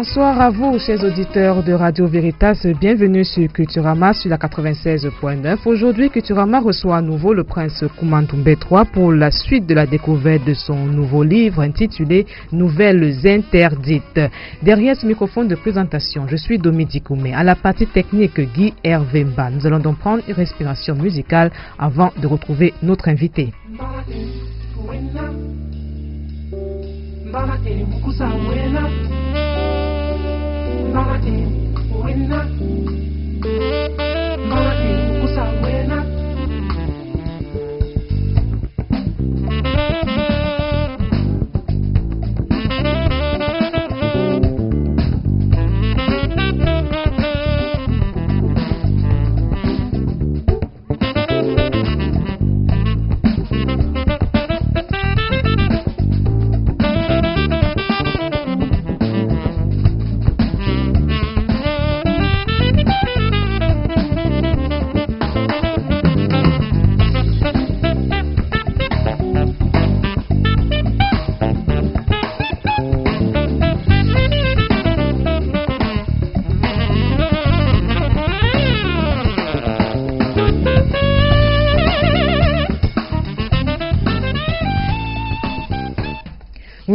Bonsoir à vous, chers auditeurs de Radio Veritas. Bienvenue sur Culturama sur la 96.9. Aujourd'hui, Culturama reçoit à nouveau le prince Koumantoumbe III pour la suite de la découverte de son nouveau livre intitulé Nouvelles interdites. Derrière ce microphone de présentation, je suis Dominique Koumé. À la partie technique, Guy Hervé Mba. Nous allons donc prendre une respiration musicale avant de retrouver notre invité. Mama di, ou inna Mama di, mkusa wena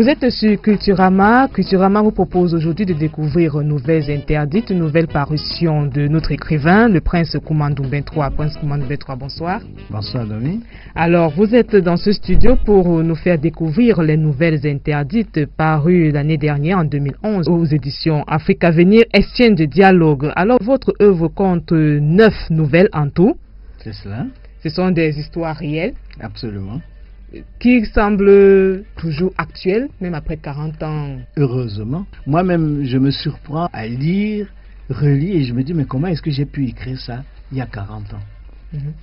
Vous êtes sur Culturama. Culturama vous propose aujourd'hui de découvrir Nouvelles interdites, une nouvelle parution de notre écrivain, le prince Koumandoum 23. Prince Koumandoum 23, bonsoir. Bonsoir, Domi. Alors, vous êtes dans ce studio pour nous faire découvrir les Nouvelles interdites parues l'année dernière, en 2011, aux éditions Afrique Avenir, Estienne de dialogue. Alors, votre œuvre compte neuf nouvelles en tout. C'est cela. Ce sont des histoires réelles. Absolument qui semble toujours actuel, même après 40 ans. Heureusement. Moi-même, je me surprends à lire, relire, et je me dis, mais comment est-ce que j'ai pu écrire ça il y a 40 ans? Mhm.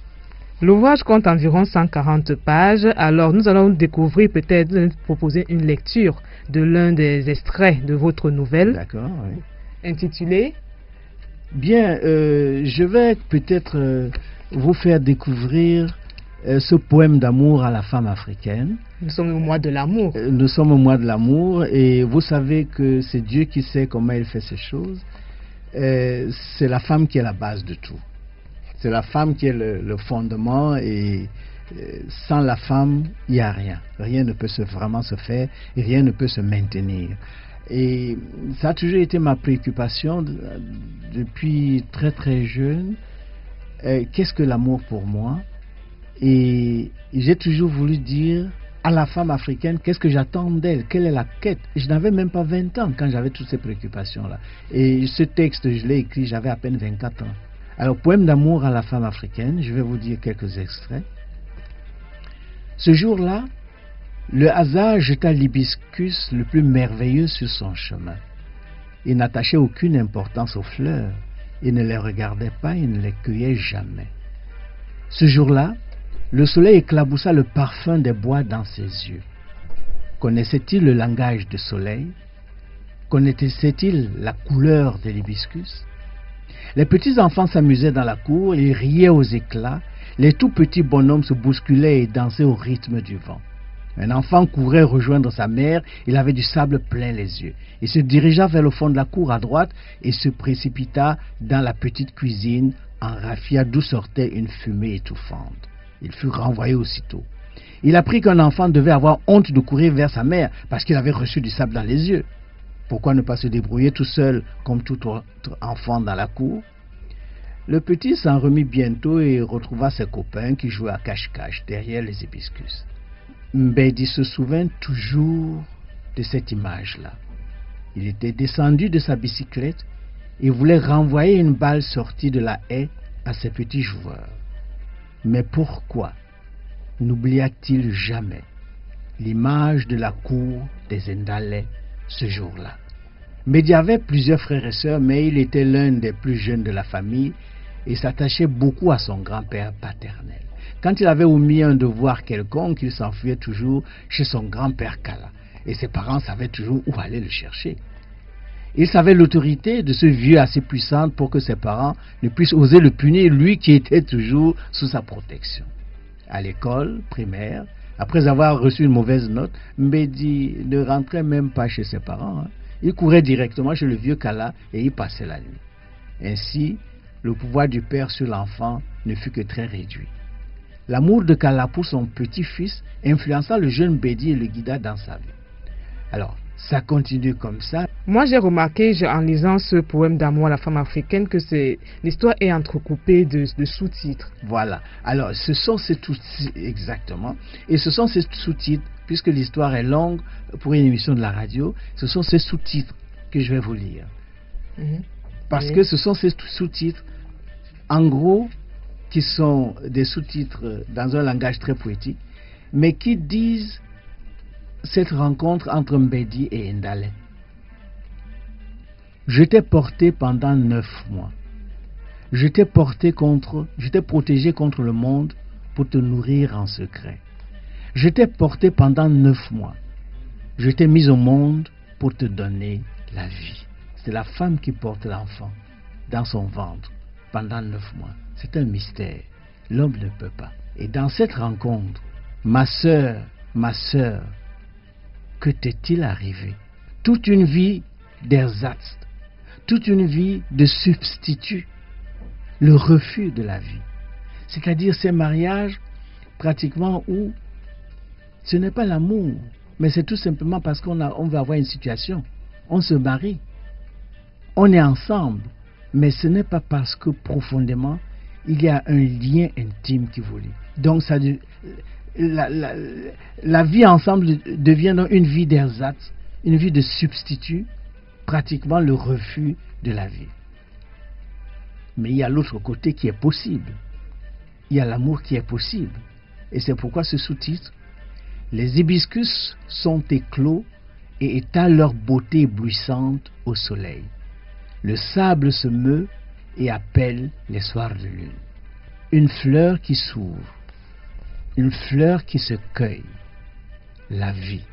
L'ouvrage compte environ 140 pages, alors nous allons découvrir peut-être, proposer une lecture de l'un des extraits de votre nouvelle. D'accord, oui. Intitulée Bien, euh, je vais peut-être euh, vous faire découvrir euh, ce poème d'amour à la femme africaine. Nous sommes au mois de l'amour. Euh, nous sommes au mois de l'amour et vous savez que c'est Dieu qui sait comment il fait ces choses. Euh, c'est la femme qui est la base de tout. C'est la femme qui est le, fondement et sans la femme, il n'y a rien. Rien ne peut se, vraiment se faire et rien ne peut se maintenir. Et ça a toujours été ma préoccupation depuis très très jeune. Qu'est-ce que l'amour pour moi? Et j'ai toujours voulu dire à la femme africaine qu'est-ce que j'attends d'elle, quelle est la quête? Je n'avais même pas 20 ans quand j'avais toutes ces préoccupations-là. Et ce texte, je l'ai écrit, j'avais à peine 24 ans. Alors, poème d'amour à la femme africaine, je vais vous dire quelques extraits. Ce jour-là, le hasard jeta l'hibiscus le plus merveilleux sur son chemin. Il n'attachait aucune importance aux fleurs. Il ne les regardait pas, il ne les cueillait jamais. Ce jour-là, le soleil éclaboussa le parfum des bois dans ses yeux. Connaissait-il le langage du soleil? Connaissait-il la couleur de l'hibiscus? Les petits enfants s'amusaient dans la cour, ils riaient aux éclats, les tout petits bonhommes se bousculaient et dansaient au rythme du vent. Un enfant courait rejoindre sa mère, il avait du sable plein les yeux. Il se dirigea vers le fond de la cour à droite et se précipita dans la petite cuisine en raffia d'où sortait une fumée étouffante. Il fut renvoyé aussitôt. Il apprit qu'un enfant devait avoir honte de courir vers sa mère parce qu'il avait reçu du sable dans les yeux. Pourquoi ne pas se débrouiller tout seul comme tout autre enfant dans la cour? Le petit s'en remit bientôt et retrouva ses copains qui jouaient à cache-cache derrière les hibiscus. Mbedi se souvint toujours de cette image-là. Il était descendu de sa bicyclette et voulait renvoyer une balle sortie de la haie à ses petits joueurs. Mais pourquoi n'oublia-t-il jamais l'image de la cour des Indalais ce jour-là? Mehdi avait plusieurs frères et sœurs, mais il était l'un des plus jeunes de la famille et s'attachait beaucoup à son grand-père paternel. Quand il avait omis un devoir quelconque, il s'enfuyait toujours chez son grand-père Kala, et ses parents savaient toujours où aller le chercher. Il savait l'autorité de ce vieux assez puissante pour que ses parents ne puissent oser le punir, lui qui était toujours sous sa protection. À l'école primaire, après avoir reçu une mauvaise note, Mbedi ne rentrait même pas chez ses parents. Hein. Il courait directement chez le vieux Kala et y passait la nuit. Ainsi, le pouvoir du père sur l'enfant ne fut que très réduit. L'amour de Kala pour son petit-fils influença le jeune Bédi et le guida dans sa vie. Alors, ça continue comme ça. Moi, j'ai remarqué en lisant ce poème d'amour à la femme africaine que c'est l'histoire est entrecoupée de, de sous-titres. Voilà. Alors, ce sont ces sous-titres, exactement. Et ce sont ces sous-titres, puisque l'histoire est longue pour une émission de la radio, ce sont ces sous-titres que je vais vous lire. Parce Oui. que ce sont ces sous-titres, en gros, qui sont des sous-titres dans un langage très poétique, mais qui disent cette rencontre entre Mbedi et Ndale. Je t'ai porté pendant neuf mois. Je t'ai porté contre, je t'ai protégé contre le monde pour te nourrir en secret. Je t'ai porté pendant neuf mois. Je t'ai mis au monde pour te donner la vie. C'est la femme qui porte l'enfant dans son ventre pendant neuf mois. C'est un mystère. L'homme ne peut pas. Et dans cette rencontre, ma sœur, ma sœur, que t'est-il arrivé? Toute une vie d'ersatz, toute une vie de substitut, le refus de la vie. C'est-à-dire ces mariages pratiquement où ce n'est pas l'amour, mais c'est tout simplement parce qu'on on veut avoir une situation. On se marie, on est ensemble, mais ce n'est pas parce que profondément il y a un lien intime qui vous lie. Donc ça, la, vie ensemble devient donc une vie d'ersatz, une vie de substitut, pratiquement le refus de la vie. Mais il y a l'autre côté qui est possible. Il y a l'amour qui est possible. Et c'est pourquoi ce sous-titre, les hibiscus sont éclos et étalent leur beauté éblouissante au soleil. Le sable se meut et appelle les soirs de lune. Une fleur qui s'ouvre, une fleur qui se cueille, la vie.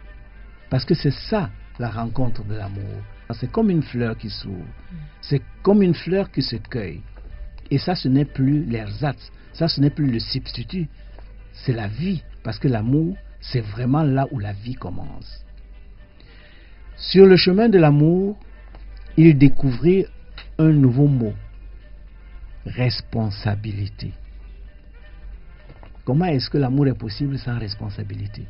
Parce que c'est ça la rencontre de l'amour. C'est comme une fleur qui s'ouvre, c'est comme une fleur qui se cueille. Et ça, ce n'est plus l'ersatz, ça, ce n'est plus le substitut, c'est la vie. Parce que l'amour, c'est vraiment là où la vie commence. Sur le chemin de l'amour, il découvrit un nouveau mot, responsabilité. Comment est-ce que l'amour est possible sans responsabilité?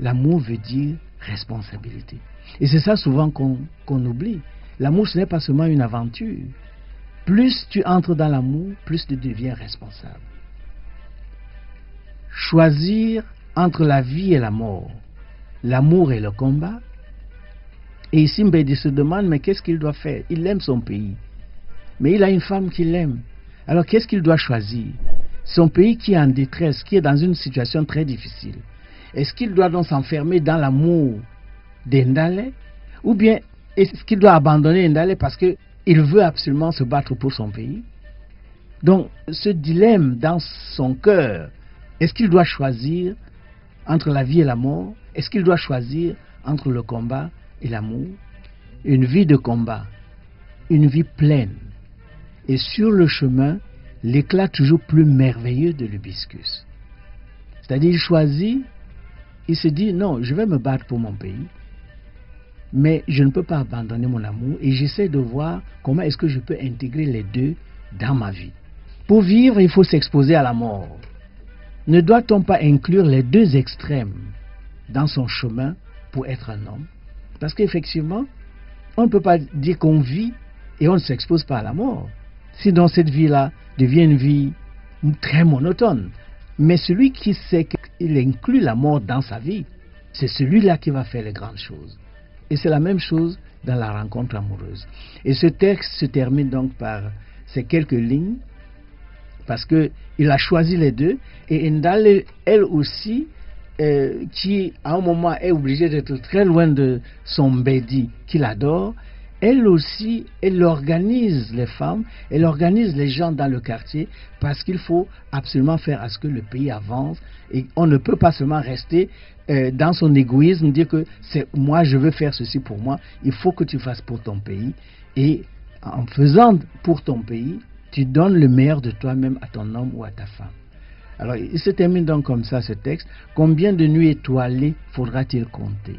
L'amour veut dire responsabilité. Et c'est ça souvent qu'on oublie. L'amour, ce n'est pas seulement une aventure. Plus tu entres dans l'amour, plus tu deviens responsable. Choisir entre la vie et la mort, l'amour et le combat. Et ici, Mbedi se demande, mais qu'est-ce qu'il doit faire? Il aime son pays. Mais il a une femme qu'il aime. Alors qu'est-ce qu'il doit choisir? Son pays qui est en détresse, qui est dans une situation très difficile. Est-ce qu'il doit donc s'enfermer dans l'amour d'Endale Ou bien est-ce qu'il doit abandonner Endale parce qu'il veut absolument se battre pour son pays? Donc ce dilemme dans son cœur, est-ce qu'il doit choisir entre la vie et la mort? Est-ce qu'il doit choisir entre le combat et l'amour? Une vie de combat, une vie pleine. Et sur le chemin, l'éclat toujours plus merveilleux de l'hibiscus. C'est-à-dire, il choisit, il se dit, non, je vais me battre pour mon pays, mais je ne peux pas abandonner mon amour et j'essaie de voir comment est-ce que je peux intégrer les deux dans ma vie. Pour vivre, il faut s'exposer à la mort. Ne doit-on pas inclure les deux extrêmes dans son chemin pour être un homme? Parce qu'effectivement, on ne peut pas dire qu'on vit et on ne s'expose pas à la mort. Sinon, cette vie-là devient une vie très monotone. Mais celui qui sait qu'il inclut la mort dans sa vie, c'est celui-là qui va faire les grandes choses. Et c'est la même chose dans la rencontre amoureuse. Et ce texte se termine donc par ces quelques lignes, parce qu'il a choisi les deux, et Ndale, elle aussi, euh, qui à un moment est obligée d'être très loin de son Bédi qu'il adore, elle aussi, elle organise les femmes, elle organise les gens dans le quartier parce qu'il faut absolument faire à ce que le pays avance et on ne peut pas seulement rester euh, dans son égoïsme, dire que c'est moi je veux faire ceci pour moi, il faut que tu fasses pour ton pays et en faisant pour ton pays, tu donnes le meilleur de toi-même à ton homme ou à ta femme. Alors il se termine donc comme ça ce texte. Combien de nuits étoilées faudra-t-il compter?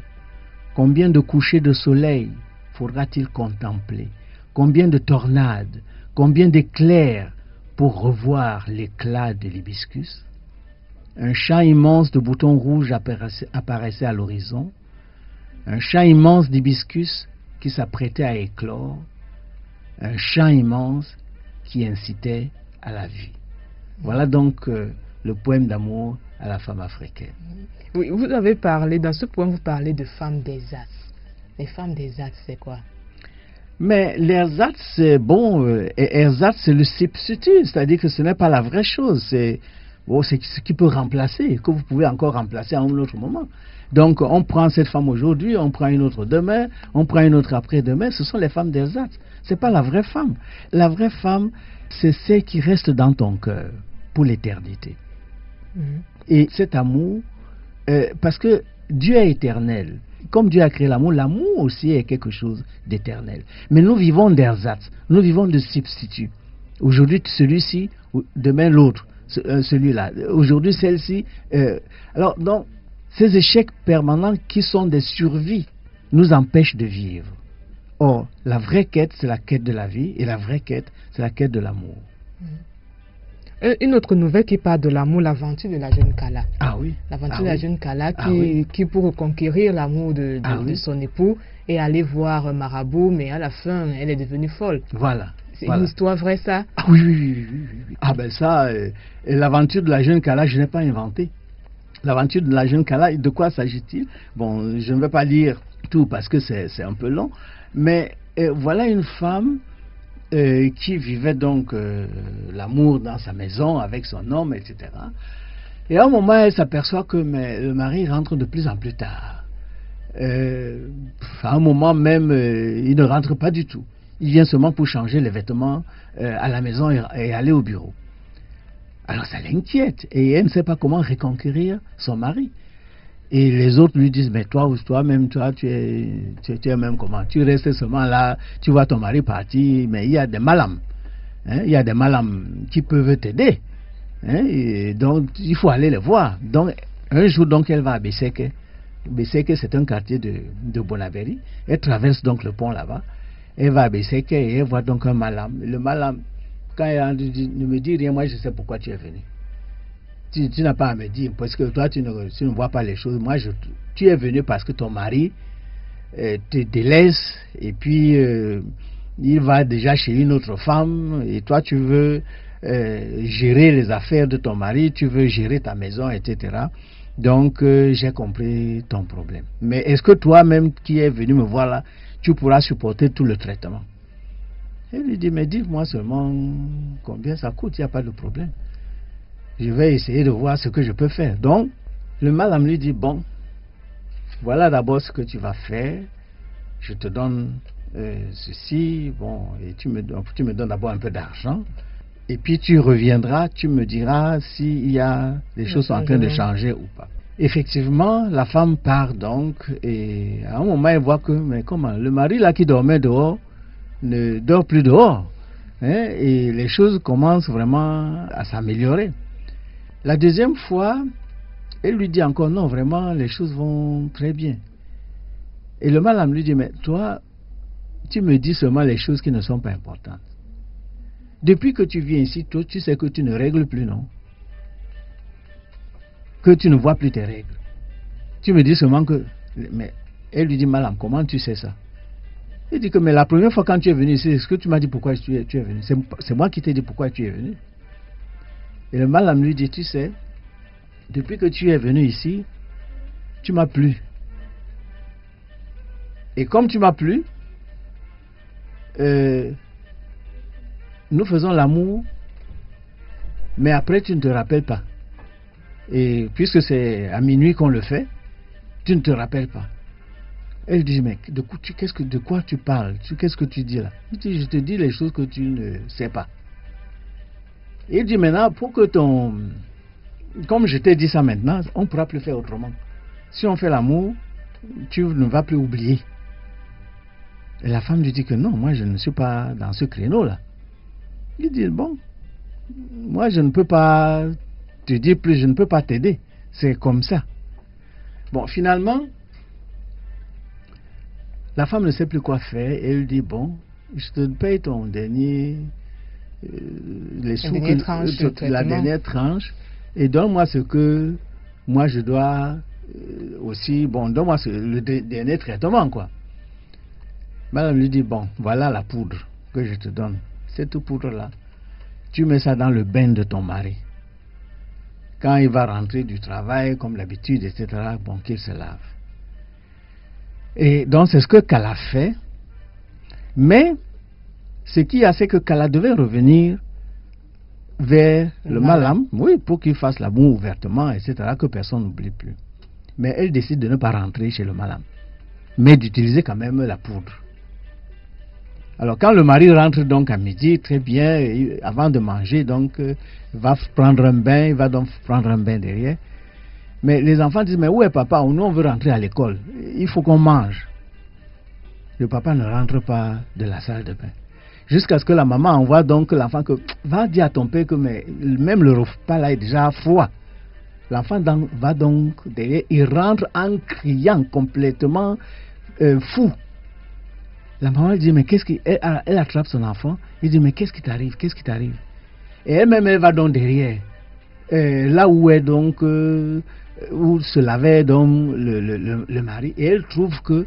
Combien de couchers de soleil faudra-t-il contempler Combien de tornades, combien d'éclairs pour revoir l'éclat de l'hibiscus Un champ immense de boutons rouges apparaissait, à l'horizon, un champ immense d'hibiscus qui s'apprêtait à éclore, un champ immense qui incitait à la vie. Voilà donc euh, le poème d'amour à la femme africaine. Oui, vous avez parlé, dans ce poème, vous parlez de femmes d'Ersatz. Les femmes d'Ersatz, c'est quoi? Mais l'ersatz, c'est bon, euh, et ersatz, c'est le substitut, c'est-à-dire que ce n'est pas la vraie chose, c'est bon, ce qui peut remplacer, que vous pouvez encore remplacer à un autre moment. Donc, on prend cette femme aujourd'hui, on prend une autre demain, on prend une autre après-demain, ce sont les femmes d'ersatz. C'est pas la vraie femme. La vraie femme, c'est celle qui reste dans ton cœur pour l'éternité. Mhm. Et cet amour, euh, parce que Dieu est éternel. Comme Dieu a créé l'amour, l'amour aussi est quelque chose d'éternel. Mais nous vivons d'ersatz, nous vivons de substituts. Aujourd'hui, celui-ci, demain l'autre, euh, celui-là. Aujourd'hui, celle-ci. euh, alors, donc, ces échecs permanents qui sont des survies nous empêchent de vivre. Or, la vraie quête, c'est la quête de la vie, et la vraie quête, c'est la quête de l'amour. Euh, Une autre nouvelle qui parle de l'amour, l'aventure de la jeune Kala. Ah oui. L'aventure Ah de la oui. jeune Kala qui, Ah oui. qui pour reconquérir l'amour de, de- Ah oui. son époux, est allée voir un marabout, mais à la fin, elle est devenue folle. Voilà. C'est voilà. une histoire vraie, ça? Ah oui, oui, oui. Ah ben ça, euh, l'aventure de la jeune Kala, je n'ai pas inventé. L'aventure de la jeune Kala, de quoi s'agit-il? Bon, je ne vais pas lire tout parce que c'est c'est un peu long, mais euh, voilà une femme euh, qui vivait donc euh, l'amour dans sa maison avec son homme, etc. Et à un moment, elle s'aperçoit que mais, le mari rentre de plus en plus tard. Euh, à un moment même, il ne rentre pas du tout. Il vient seulement pour changer les vêtements à la maison et, et aller au bureau. Alors ça l'inquiète et elle ne sait pas comment reconquérir son mari. Et les autres lui disent, mais toi, toi-même, toi, tu es, tu, même comment? Tu restes seulement là, tu vois ton mari partir, mais il y a des malams. hein, il y a des malams qui peuvent t'aider. hein, donc, il faut aller les voir. Donc, un jour, donc, elle va à Besseke. Besseke, c'est un quartier de, de Bonaveri. Elle traverse donc le pont là-bas. Elle va à Besseke et elle voit donc un malam. Le malam, quand elle dit, ne me dis rien, moi je sais pourquoi tu es venu. Tu, n'as pas à me dire, parce que toi tu ne, tu ne vois pas les choses. Moi, tu es venu parce que ton mari euh, te délaisse et puis euh, il va déjà chez une autre femme et toi tu veux euh, gérer les affaires de ton mari, tu veux gérer ta maison, etc. Donc j'ai compris ton problème. Mais est-ce que toi-même qui es venu me voir là, tu pourras supporter tout le traitement? Elle lui dit, mais dis-moi seulement combien ça coûte, il n'y a pas de problème. Je vais essayer de voir ce que je peux faire. Donc, le madame lui dit, bon, voilà d'abord ce que tu vas faire. Je te donne euh, ceci, bon, et tu me, tu me donnes d'abord un peu d'argent. Et puis tu reviendras, tu me diras s'il y a des choses sont en train de changer ou pas. Effectivement, la femme part donc et à un moment elle voit que mais comment le mari là qui dormait dehors ne dort plus dehors hein, et les choses commencent vraiment à s'améliorer. La deuxième fois, elle lui dit encore non vraiment les choses vont très bien. Et le madame lui dit mais toi tu me dis seulement les choses qui ne sont pas importantes. Depuis que tu viens ici, toi, tu sais que tu ne règles plus, non? Que tu ne vois plus tes règles. Tu me dis seulement que... Mais elle lui dit, madame, comment tu sais ça? Il dit que, mais la première fois quand tu es venu ici, est-ce que tu m'as dit pourquoi tu es, venu? C'est moi qui t'ai dit pourquoi tu es venu. Et le madame lui dit, tu sais, depuis que tu es venu ici, tu m'as plu. Et comme tu m'as plu, euh, nous faisons l'amour, mais après tu ne te rappelles pas. Et puisque c'est à minuit qu'on le fait, tu ne te rappelles pas. Elle dit, mais de qu'est-ce que, de quoi tu parles? Qu'est-ce que tu dis là? Je te dis les choses que tu ne sais pas. Il dit maintenant, pour que ton... Comme je t'ai dit ça maintenant, on ne pourra plus faire autrement. Si on fait l'amour, tu ne vas plus oublier. Et la femme lui dit que non, moi je ne suis pas dans ce créneau-là. Il dit, bon, moi je ne peux pas te dire plus, je ne peux pas t'aider. C'est comme ça. Bon, finalement, la femme ne sait plus quoi faire et elle dit bon, je te paye ton dernier, les sous dernière que- tranche de la traitement. dernière tranche et donne-moi ce que moi je dois euh, aussi, bon, donne-moi le de- dernier traitement quoi. Madame lui dit bon, voilà la poudre que je te donne, cette poudre là, tu mets ça dans le bain de ton mari. Quand il va rentrer du travail, comme l'habitude, etc., bon, qu'il se lave. Et donc, c'est ce que Kala fait. Mais, ce qu'il y a, c'est que Kala devait revenir vers Le malam. oui, pour qu'il fasse l'amour ouvertement, etc., que personne n'oublie plus. Mais elle décide de ne pas rentrer chez le malam, mais d'utiliser quand même la poudre. Alors quand le mari rentre donc à midi, très bien, et avant de manger, donc euh, il va prendre un bain, il va donc prendre un bain derrière. Mais les enfants disent, mais où est papa? Nous on veut rentrer à l'école, il faut qu'on mange. Le papa ne rentre pas de la salle de bain. Jusqu'à ce que la maman envoie donc l'enfant que va dire à ton père que même le repas là est déjà froid. L'enfant va donc derrière, il rentre en criant complètement euh, fou. La maman dit, mais qu'est-ce qui... Elle, attrape son enfant, il dit, mais qu'est-ce qui t'arrive Qu'est-ce qui t'arrive. Et elle-même, elle va donc derrière, euh, là où est donc... euh, où se lavait donc le- le mari, et elle trouve que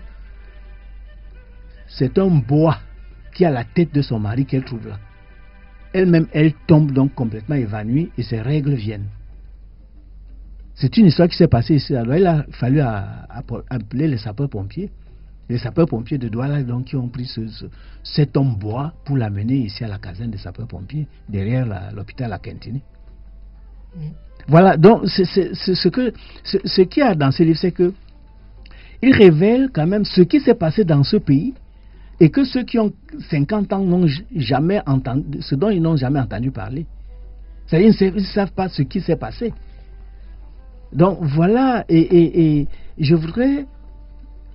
c'est un bois qui a la tête de son mari qu'elle trouve là. Elle-même, elle tombe donc complètement évanouie et ses règles viennent. C'est une histoire qui s'est passée ici. Alors, il a fallu appeler les sapeurs-pompiers. Les sapeurs-pompiers de Douala, donc, qui ont pris ce, ce- cet homme bois pour l'amener ici à la caserne des sapeurs-pompiers, derrière l'hôpital à Quintini. Voilà, donc, que ce qu'il y a dans ce livre, c'est que il révèle quand même ce qui s'est passé dans ce pays et que ceux qui ont 50 ans n'ont jamais entendu, ce dont ils n'ont jamais entendu parler. C'est-à-dire, ils ne savent pas ce qui s'est passé. Donc voilà, et, je voudrais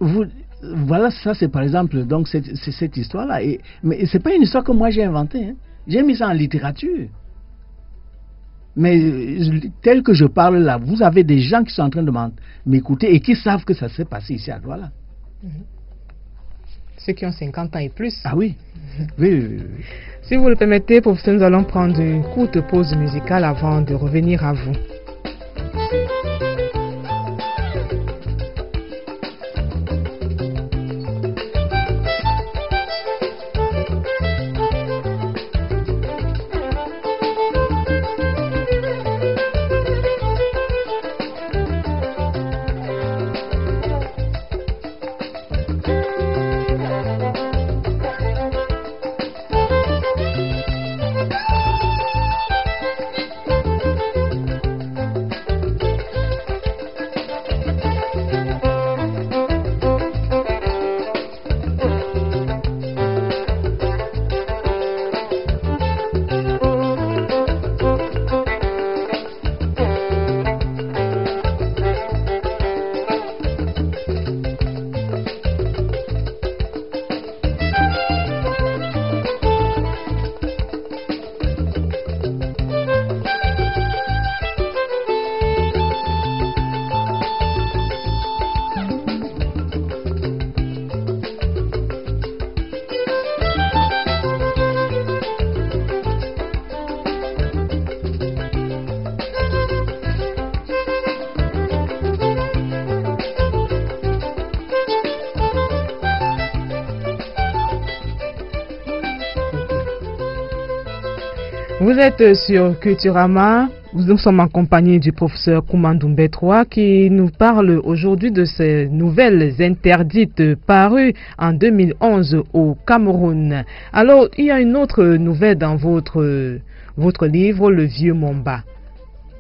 vous. Voilà, ça c'est par exemple donc cette, histoire-là. Mais c'est pas une histoire que moi j'ai inventée. hein. J'ai mis ça en littérature. Mais tel que je parle là, vous avez des gens qui sont en train de m'écouter et qui savent que ça s'est passé ici à Douala. Ceux qui ont 50 ans et plus. Ah oui Oui, oui, oui. Si vous le permettez, professeur, nous allons prendre une courte pause musicale avant de revenir à vous. Vous êtes sur Culturama. Nous sommes en compagnie du professeur Koumandoumbe 3 qui nous parle aujourd'hui de ces nouvelles interdites parues en 2011 au Cameroun. Alors, il y a une autre nouvelle dans votre, votre livre, Le Vieux Momba.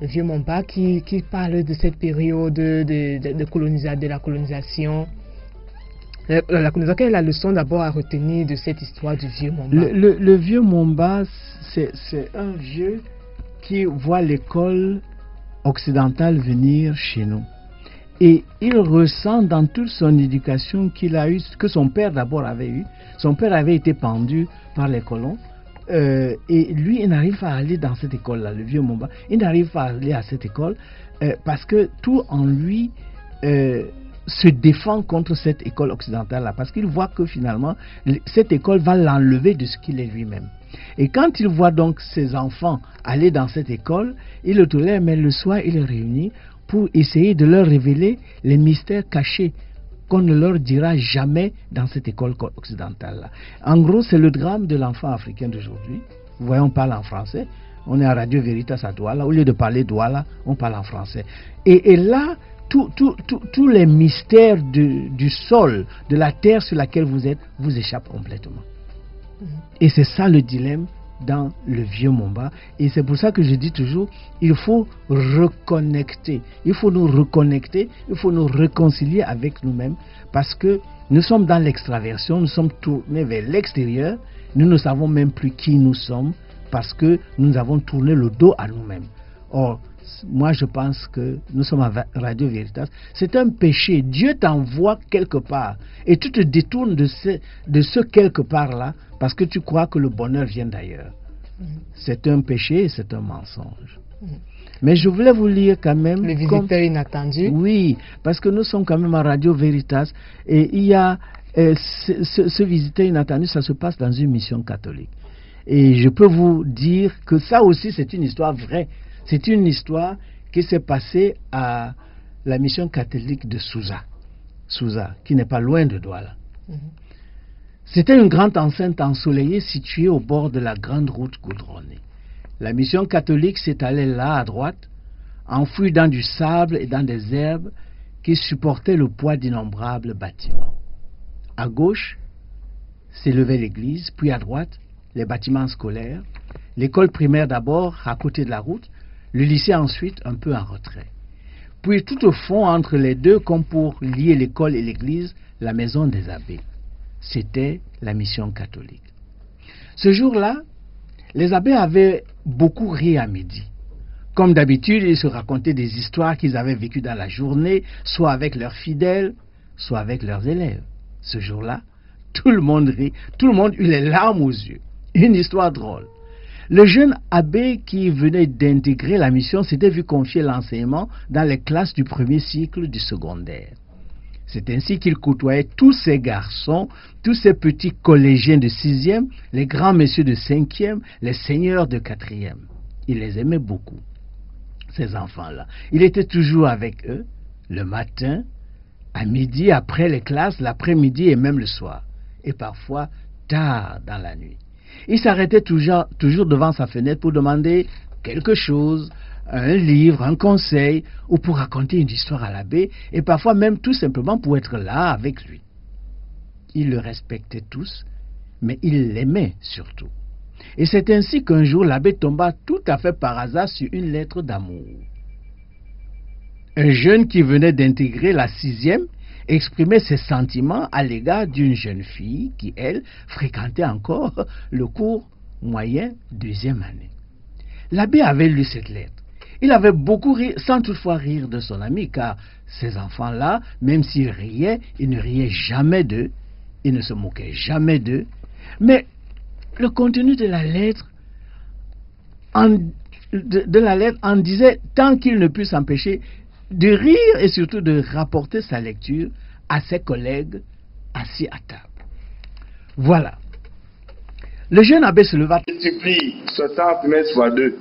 Le Vieux Momba qui, qui parle de cette période de, de, de la colonisation. Euh, La colonisation, quelle est la leçon d'abord à retenir de cette histoire du Vieux Momba Le, vieux Momba, c'est un vieux qui voit l'école occidentale venir chez nous. Et il ressent dans toute son éducation qu'il a eu, que son père d'abord avait eu. Son père avait été pendu par les colons. Euh, et lui, il n'arrive pas à aller dans cette école-là, le vieux Momba. Il n'arrive pas à aller à cette école euh, parce que tout en lui euh, se défend contre cette école occidentale-là parce qu'il voit que finalement, cette école va l'enlever de ce qu'il est lui-même. Et quand il voit donc ses enfants aller dans cette école, il le tolère, mais le soir, il les réunit pour essayer de leur révéler les mystères cachés qu'on ne leur dira jamais dans cette école co- occidentale-là. En gros, c'est le drame de l'enfant africain d'aujourd'hui. Vous voyez, on parle en français. On est à Radio Veritas à Douala. Au lieu de parler Douala, on parle en français. Et, et là, tous les mystères du sol, de la terre sur laquelle vous êtes, vous échappent complètement. Et c'est ça le dilemme dans le vieux Momba. Et c'est pour ça que je dis toujours, il faut reconnecter. Il faut nous reconnecter, il faut nous réconcilier avec nous-mêmes parce que nous sommes dans l'extraversion, nous sommes tournés vers l'extérieur, nous ne savons même plus qui nous sommes parce que nous avons tourné le dos à nous-mêmes. Or, moi je pense que nous sommes à Radio Veritas, c'est un péché. Dieu t'envoie quelque part et tu te détournes de ce, de ce quelque part-là parce que tu crois que le bonheur vient d'ailleurs. C'est un péché et c'est un mensonge. Mais je voulais vous lire quand même. Le comme- visiteur inattendu. oui, parce que nous sommes quand même à Radio Veritas et il y a euh, ce, ce- ce visiteur inattendu, ça se passe dans une mission catholique. Et je peux vous dire que ça aussi, c'est une histoire vraie. C'est une histoire qui s'est passée à la mission catholique de Souza, Souza, qui n'est pas loin de Douala. C'était une grande enceinte ensoleillée située au bord de la grande route goudronnée. La mission catholique s'étalait là à droite, enfouie dans du sable et dans des herbes qui supportaient le poids d'innombrables bâtiments. À gauche s'élevait l'église, puis à droite les bâtiments scolaires, l'école primaire d'abord à côté de la route, le lycée ensuite un peu en retrait. Puis tout au fond, entre les deux, comme pour lier l'école et l'église, la maison des abbés. C'était la mission catholique. Ce jour-là, les abbés avaient beaucoup ri à midi. Comme d'habitude, ils se racontaient des histoires qu'ils avaient vécues dans la journée, soit avec leurs fidèles, soit avec leurs élèves. Ce jour-là, tout le monde rit, tout le monde eut les larmes aux yeux. Une histoire drôle. Le jeune abbé qui venait d'intégrer la mission s'était vu confier l'enseignement dans les classes du premier cycle du secondaire. C'est ainsi qu'il côtoyait tous ces garçons, tous ces petits collégiens de sixième, les grands messieurs de cinquième, les seigneurs de quatrième. Il les aimait beaucoup, ces enfants-là. Il était toujours avec eux, le matin, à midi, après les classes, l'après-midi et même le soir, et parfois tard dans la nuit. Il s'arrêtait toujours, toujours devant sa fenêtre pour demander quelque chose, un livre, un conseil, ou pour raconter une histoire à l'abbé, et parfois même tout simplement pour être là avec lui. Il le respectait tous, mais il l'aimait surtout. Et c'est ainsi qu'un jour l'abbé tomba tout à fait par hasard sur une lettre d'amour. Un jeune qui venait d'intégrer la sixième exprimait ses sentiments à l'égard d'une jeune fille qui, elle, fréquentait encore le cours moyen deuxième année. L'abbé avait lu cette lettre. Il avait beaucoup ri, sans toutefois rire de son ami, car ces enfants-là, même s'ils riaient, ils ne riaient jamais d'eux, ils ne se moquaient jamais d'eux. Mais le contenu de la lettre, de, de la lettre en disait tant qu'il ne put s'empêcher de rire et surtout de rapporter sa lecture à ses collègues assis à table. Voilà. Le jeune abbé se leva. multiplie 60 messes fois 2,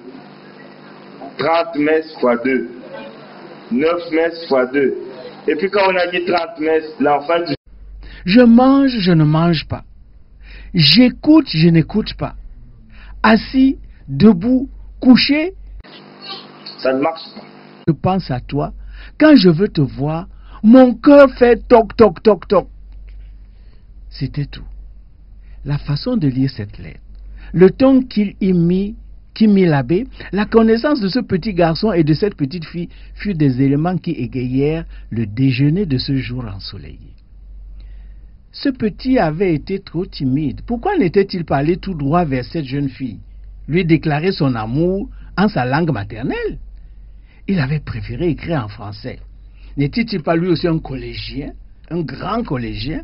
30 messes fois 2, 9 messes fois 2. Et puis quand on a dit 30 messes, l'enfant du Je mange, je ne mange pas. J'écoute, je n'écoute pas. Assis, debout, couché, ça ne marche pas. je pense à toi. Quand je veux te voir, mon cœur fait toc, toc, toc, toc. C'était tout. La façon de lire cette lettre, le ton qu'il y mit, qui mit l'abbé, la connaissance de ce petit garçon et de cette petite fille furent des éléments qui égayèrent le déjeuner de ce jour ensoleillé. Ce petit avait été trop timide. Pourquoi n'était-il pas allé tout droit vers cette jeune fille, lui déclarer son amour en sa langue maternelle? Il avait préféré écrire en français. N'était-il pas lui aussi un collégien, un grand collégien?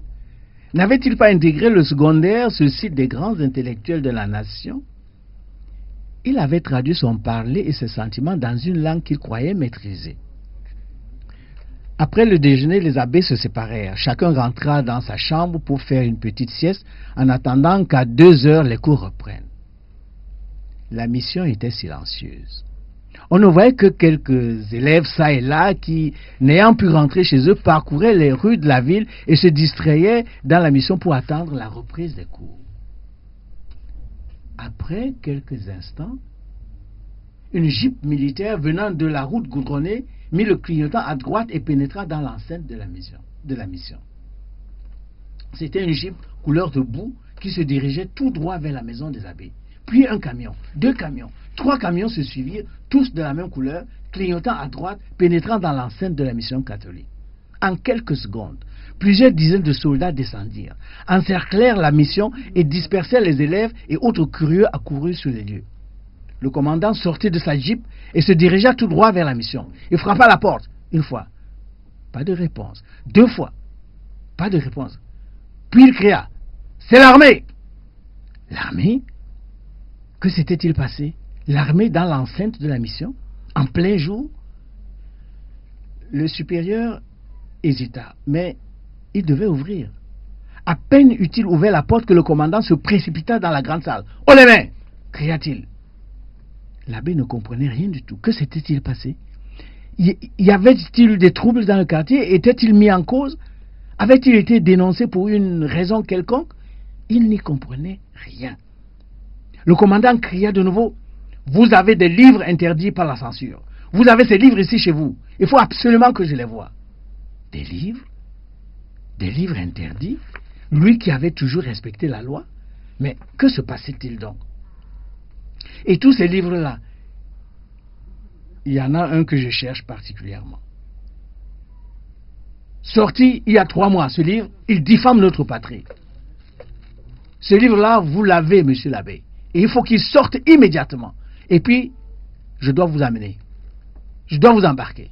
N'avait-il pas intégré le secondaire, ce site des grands intellectuels de la nation? Il avait traduit son parler et ses sentiments dans une langue qu'il croyait maîtriser. Après le déjeuner, les abbés se séparèrent. Chacun rentra dans sa chambre pour faire une petite sieste en attendant qu'à deux heures les cours reprennent. La mission était silencieuse. On ne voyait que quelques élèves ça et là qui, n'ayant pu rentrer chez eux, parcouraient les rues de la ville et se distrayaient dans la mission pour attendre la reprise des cours. Après quelques instants, une jeep militaire venant de la route goudronnée mit le clignotant à droite et pénétra dans l'enceinte de la mission. De la mission. C'était une jeep couleur de boue qui se dirigeait tout droit vers la maison des abbés. Puis un camion, deux camions, trois camions se suivirent, tous de la même couleur, clignotant à droite, pénétrant dans l'enceinte de la mission catholique. En quelques secondes, plusieurs dizaines de soldats descendirent, encerclèrent la mission et dispersèrent les élèves et autres curieux accourus sur les lieux. Le commandant sortit de sa jeep et se dirigea tout droit vers la mission. Il frappa à la porte une fois. Pas de réponse. Deux fois. Pas de réponse. Puis il cria C'est l'armée L'armée? Que s'était-il passé? L'armée dans l'enceinte de la mission En plein jour Le supérieur hésita, mais il devait ouvrir. À peine eut-il ouvert la porte que le commandant se précipita dans la grande salle. Oh les mains cria-t-il. L'abbé ne comprenait rien du tout. Que s'était-il passé? Y avait-il des troubles dans le quartier? Était-il mis en cause? Avait-il été dénoncé pour une raison quelconque? Il n'y comprenait rien. Le commandant cria de nouveau Vous avez des livres interdits par la censure. Vous avez ces livres ici chez vous. Il faut absolument que je les voie. Des livres? Des livres interdits? Lui qui avait toujours respecté la loi? Mais que se passait-il donc? Et tous ces livres-là, il y en a un que je cherche particulièrement. Sorti il y a trois mois, ce livre, il diffame notre patrie. Ce livre-là, vous l'avez, monsieur l'abbé. Et il faut qu'il sorte immédiatement. Et puis, je dois vous amener. Je dois vous embarquer.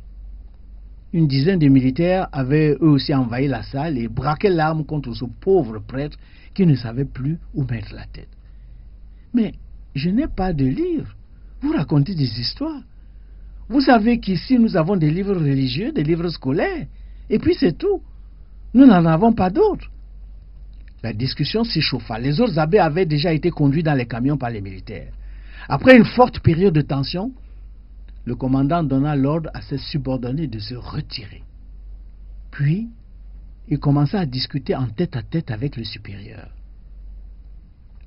Une dizaine de militaires avaient eux aussi envahi la salle et braqué l'arme contre ce pauvre prêtre qui ne savait plus où mettre la tête. Mais je n'ai pas de livre. Vous racontez des histoires. Vous savez qu'ici, nous avons des livres religieux, des livres scolaires. Et puis c'est tout. Nous n'en avons pas d'autres. La discussion s'échauffa. Les autres abbés avaient déjà été conduits dans les camions par les militaires. Après une forte période de tension, le commandant donna l'ordre à ses subordonnés de se retirer. Puis, il commença à discuter en tête à tête avec le supérieur.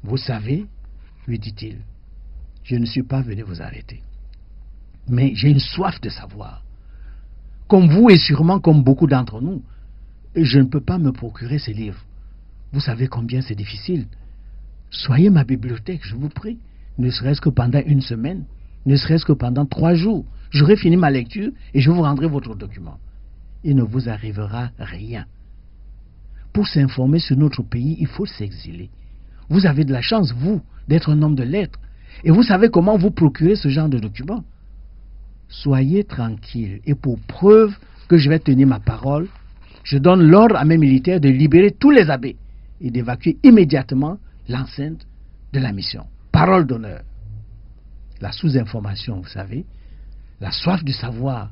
Vous savez, lui dit-il, je ne suis pas venu vous arrêter. Mais j'ai une soif de savoir. Comme vous et sûrement comme beaucoup d'entre nous, je ne peux pas me procurer ces livres. Vous savez combien c'est difficile. Soyez ma bibliothèque, je vous prie, ne serait-ce que pendant une semaine, ne serait-ce que pendant trois jours. J'aurai fini ma lecture et je vous rendrai votre document. Il ne vous arrivera rien. Pour s'informer sur notre pays, il faut s'exiler. Vous avez de la chance, vous, d'être un homme de lettres. Et vous savez comment vous procurer ce genre de documents. Soyez tranquille. Et pour preuve que je vais tenir ma parole, je donne l'ordre à mes militaires de libérer tous les abbés et d'évacuer immédiatement l'enceinte de la mission. Parole d'honneur. La sous-information, vous savez, la soif du savoir,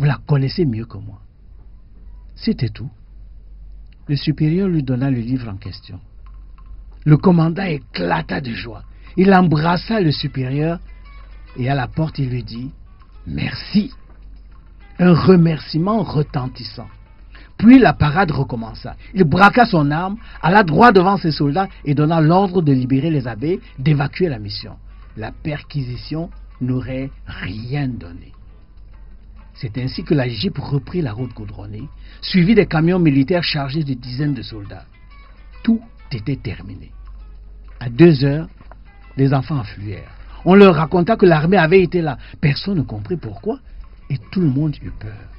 vous la connaissez mieux que moi. C'était tout. Le supérieur lui donna le livre en question. Le commandant éclata de joie. Il embrassa le supérieur et à la porte il lui dit Merci. Un remerciement retentissant. Puis la parade recommença. Il braqua son arme, alla droit devant ses soldats et donna l'ordre de libérer les abbés, d'évacuer la mission. La perquisition n'aurait rien donné. C'est ainsi que la reprit la route goudronnée, suivie des camions militaires chargés de dizaines de soldats. Tout était terminé. À deux heures, les enfants affluèrent. On leur raconta que l'armée avait été là. Personne ne comprit pourquoi et tout le monde eut peur.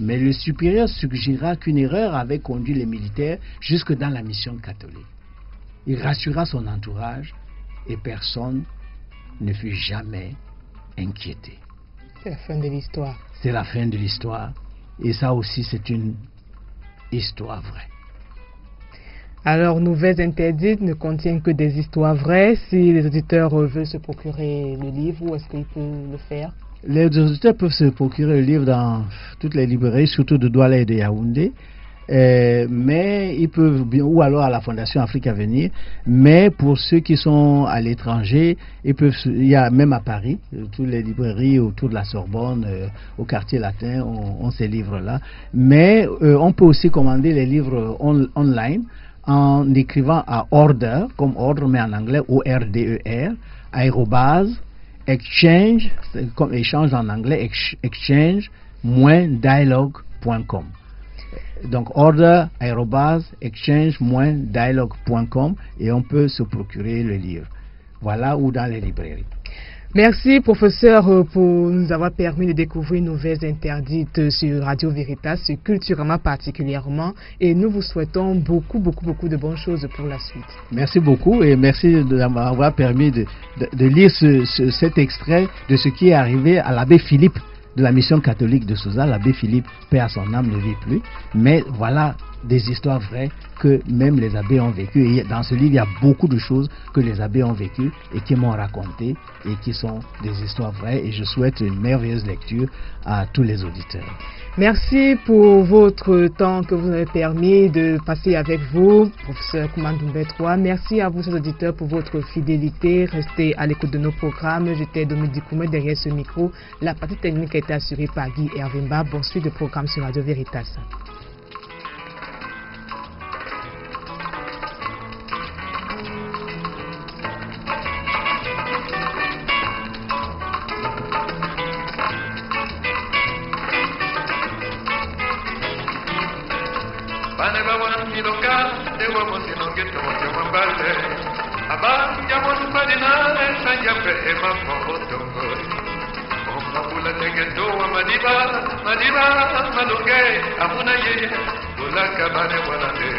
Mais le supérieur suggéra qu'une erreur avait conduit les militaires jusque dans la mission catholique. Il rassura son entourage et personne ne fut jamais inquiété. C'est la fin de l'histoire. C'est la fin de l'histoire. Et ça aussi, c'est une histoire vraie. Alors, Nouvelles interdites ne contient que des histoires vraies. Si les auditeurs veulent se procurer le livre, où est-ce qu'ils peuvent le faire? Les auditeurs peuvent se procurer le livre dans toutes les librairies, surtout de Douala et de Yaoundé. Euh, mais ils peuvent ou alors à la Fondation Afrique à venir. Mais pour ceux qui sont à l'étranger, ils peuvent, il y a même à Paris, euh, toutes les librairies autour de la Sorbonne, euh, au quartier latin, ont, ont ces livres-là. Mais on peut aussi commander les livres on- online en écrivant à order, comme ordre, mais en anglais, O-R-D-E-R, aérobase, exchange, comme échange en anglais, ex- exchange-dialogue.com. Donc, order, aérobase, exchange-dialogue.com et on peut se procurer le livre. Voilà, ou dans les librairies. Merci, professeur, euh, pour nous avoir permis de découvrir une nouvelles interdites euh, sur Radio Veritas, Culturama particulièrement. Et nous vous souhaitons beaucoup, beaucoup, beaucoup de bonnes choses pour la suite. Merci beaucoup et merci de permis de, lire ce- ce- cet extrait de ce qui est arrivé à l'abbé Philippe de la mission catholique de Souza. L'abbé Philippe, paix à son âme, ne vit plus. Mais voilà des histoires vraies que même les abbés ont vécues. Et dans ce livre, il y a beaucoup de choses que les abbés ont vécues et qui m'ont raconté et qui sont des histoires vraies. Et je souhaite une merveilleuse lecture à tous les auditeurs. Merci pour votre temps que vous avez permis de passer avec vous, professeur Koumandoumbe 3. Merci à vous, chers auditeurs, pour votre fidélité. Restez à l'écoute de nos programmes. J'étais Dominique Koumé derrière ce micro. La partie technique a été assurée par Guy Hervimba. Bonne suite de programme sur Radio Veritas. بنانے والا ہے